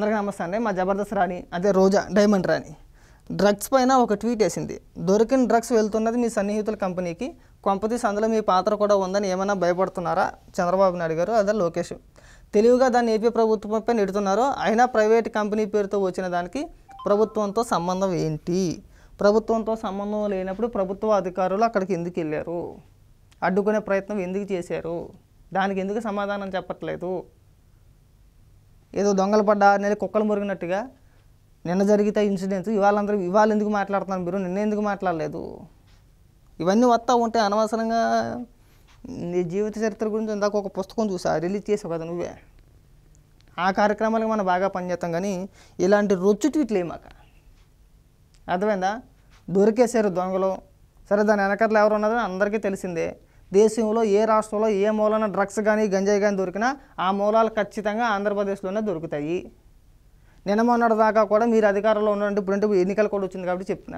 అందరికీ నమస్తే అండి. మా జబర్దస్త్ రాణి అదే రోజా డైమండ్ రాణి. డ్రగ్స్ పైన ఒక ట్వీట్ వేసింది. దొరికిన డ్రగ్స్ వెళ్తున్నది మీ సన్నిహితుల కంపెనీకి కొంపతీసి అందులో మీ పాత్ర కూడా ఉందని ఏమైనా భయపడుతున్నారా? చంద్రబాబు నాయుడు గారు అదే లోకేష్. తెలివిగా దాన్ని ఏపీ ప్రభుత్వంపై నెడుతున్నారు అయినా ప్రైవేట్ కంపెనీ పేరుతో వచ్చిన దానికి ప్రభుత్వంతో సంబంధం ఏంటి? ప్రభుత్వంతో సంబంధం లేనప్పుడు ప్రభుత్వ అధికారులు అక్కడికి ఎందుకు వెళ్ళారు? అడ్డుకునే ప్రయత్నం ఎందుకు చేశారు? దానికి ఎందుకు సమాధానం చెప్పట్లేదు? ఏదో దొంగలు పడ్డా ఆరు కుక్కలు మురిగినట్టుగా నిన్న జరిగితే ఇన్సిడెంట్స్ ఇవాళ అందరూ ఇవాళ ఎందుకు మాట్లాడుతున్నారు మీరు? నిన్న ఎందుకు మాట్లాడలేదు? ఇవన్నీ వస్తూ ఉంటే అనవసరంగా నీ జీవిత చరిత్ర గురించి ఇందాక ఒక పుస్తకం చూసా రిలీజ్ చేసావు కదా నువ్వే. ఆ కార్యక్రమాలకు మనం బాగా పనిచేస్తాం కానీ ఇలాంటి రొచ్చు ట్వీట్లు ఏమాక అర్థమైందా? దొరికేశారు దొంగలు. సరే దాని వెనకట్ల ఎవరు ఉన్నదని అందరికీ తెలిసిందే. దేశంలో ఏ రాష్ట్రంలో ఏ మూలన డ్రగ్స్ కానీ గంజాయి కానీ దొరికినా ఆ మూలాలు ఖచ్చితంగా ఆంధ్రప్రదేశ్లోనే దొరుకుతాయి. నిన్న మొన్నటి దాకా కూడా మీరు అధికారంలో ఉన్నట్టు ఇప్పుడంటే ఎన్నికలు కూడా వచ్చింది కాబట్టి చెప్పిన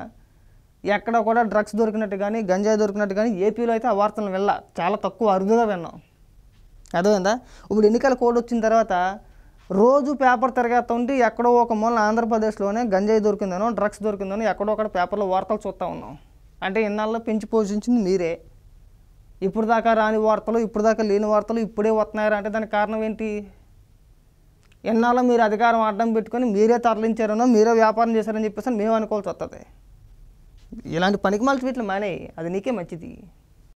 ఎక్కడ కూడా డ్రగ్స్ దొరికినట్టు కానీ గంజాయి దొరికినట్టు కానీ ఏపీలో అయితే ఆ వార్తలను వెళ్ళ చాలా తక్కువ అరుదుగా విన్నాం. అర్థమైందా? ఇప్పుడు ఎన్నికల కోడ్ వచ్చిన తర్వాత రోజు పేపర్ తిరగేస్తుంటే ఎక్కడో ఒక మూల ఆంధ్రప్రదేశ్లోనే గంజాయి దొరికిందనో డ్రగ్స్ దొరికిందనో ఎక్కడో ఒకటి పేపర్లో వార్తలు చూస్తూ ఉన్నాం. అంటే ఇన్నాళ్ళు పెంచి పోషించింది మీరే. ఇప్పుడు దాకా రాని వార్తలు ఇప్పుడు దాకా లేని వార్తలు ఇప్పుడే వస్తున్నాయి అంటే దానికి కారణం ఏంటి? ఎన్నాళ్ళు మీరు అధికారం అడ్డం పెట్టుకొని మీరే తరలించారనో మీరే వ్యాపారం చేశారని చెప్పేసి మేము అనుకోవాల్సి వస్తుంది ఇలాంటి పనికి పనికిమాల ట్వీట్లు మానే అది నీకే మంచిది.